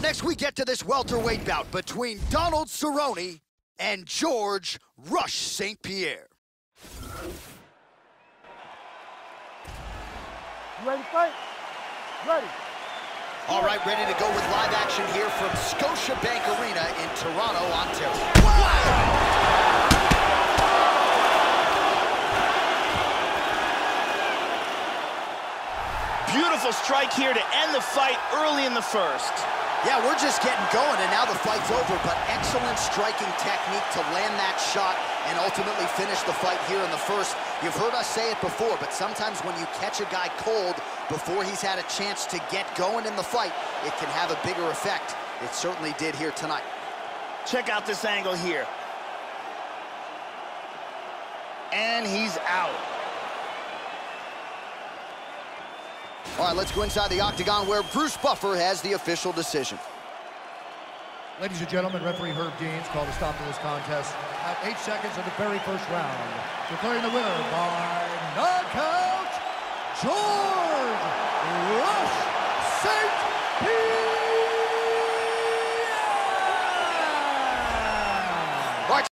up next, we get to this welterweight bout between Donald Cerrone and George Rush St. Pierre. You ready to fight? Ready. All right, ready to go with live action here from Scotiabank Arena in Toronto, Ontario. Beautiful strike here to end the fight early in the first. Yeah, we're just getting going, and now the fight's over, but excellent striking technique to land that shot and ultimately finish the fight here in the first. You've heard us say it before, but sometimes when you catch a guy cold before he's had a chance to get going in the fight, it can have a bigger effect. It certainly did here tonight. Check out this angle here. And he's out. All right, let's go inside the octagon where Bruce Buffer has the official decision. Ladies and gentlemen, referee Herb Deans called a stop to this contest at eight seconds of the very first round, declaring the winner by knockout,